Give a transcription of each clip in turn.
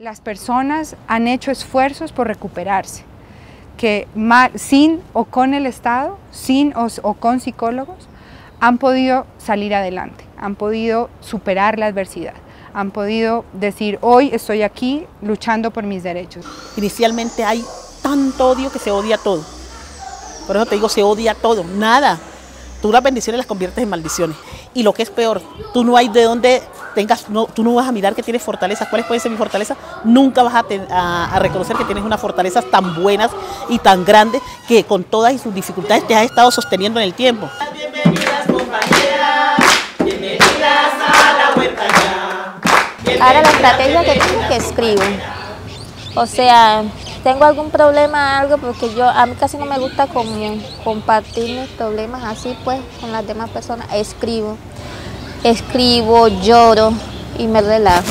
Las personas han hecho esfuerzos por recuperarse, que sin o con el Estado, sin o, con psicólogos, han podido salir adelante, han podido superar la adversidad, han podido decir, hoy estoy aquí luchando por mis derechos. Inicialmente hay tanto odio que se odia todo. Por eso te digo, se odia todo, nada. Tú las bendiciones las conviertes en maldiciones. Y lo que es peor, tú no hay de dónde tengas, no, tú no vas a mirar que tienes fortalezas, cuáles pueden ser mis fortalezas, nunca vas a, reconocer que tienes unas fortalezas tan buenas y tan grandes que con todas sus dificultades te has estado sosteniendo en el tiempo. Bienvenidas compañeras, bienvenidas a la vuelta ya. Ahora la estrategia que tengo que escribo. O sea, tengo algún problema, algo, porque yo a mí casi no me gusta como compartir mis problemas así pues con las demás personas, escribo escribo, lloro y me relajo.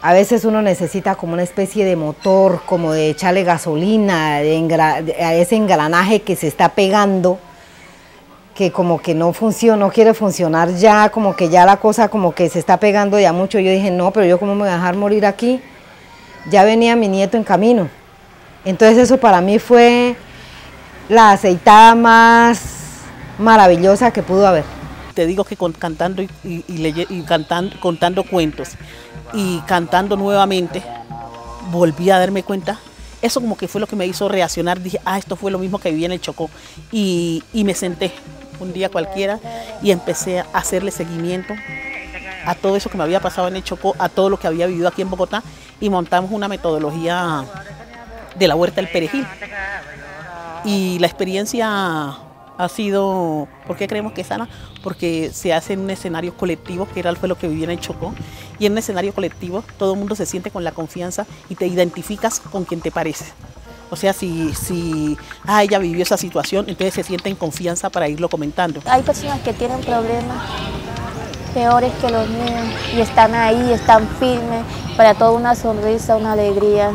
A veces uno necesita como una especie de motor, como de echarle gasolina a ese engranaje que se está pegando, que como que no funciona, no quiere funcionar ya, como que ya la cosa como que se está pegando ya mucho. Yo dije, no, pero yo cómo me voy a dejar morir aquí. Ya venía mi nieto en camino. Entonces eso para mí fue la aceitada más maravillosa que pudo haber. Te digo que cantando y, cantando, contando cuentos y cantando nuevamente, volví a darme cuenta. Eso como que fue lo que me hizo reaccionar. Dije, ah, esto fue lo mismo que viví en el Chocó. Y, y me senté un día cualquiera y empecé a hacerle seguimiento a todo eso que me había pasado en el Chocó, a todo lo que había vivido aquí en Bogotá y montamos una metodología de la huerta del perejil. Y la experiencia ha sido, ¿por qué creemos que es sana? Porque se hace en un escenario colectivo, que era lo que vivía en Chocó, y en un escenario colectivo todo el mundo se siente con la confianza y te identificas con quien te parece. O sea, si, si ah, ella vivió esa situación, entonces se siente en confianza para irlo comentando. Hay personas que tienen problemas peores que los míos y están ahí, están firmes, para toda una sonrisa, una alegría.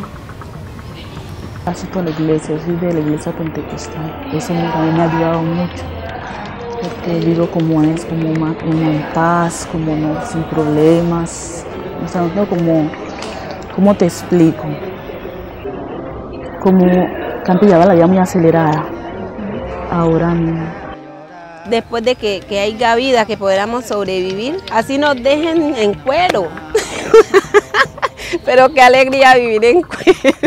Casi toda la iglesia, soy de la iglesia pentecostal. Eso me, me ha ayudado mucho, porque vivo como es, como, una, en paz, como no, sin problemas. O sea, no como, ¿cómo te explico? Como que ya la vida muy acelerada. Ahora después de que, que haya vida, que podamos sobrevivir, así nos dejen en cuero. Pero qué alegría vivir en cuero.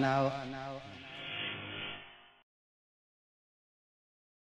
now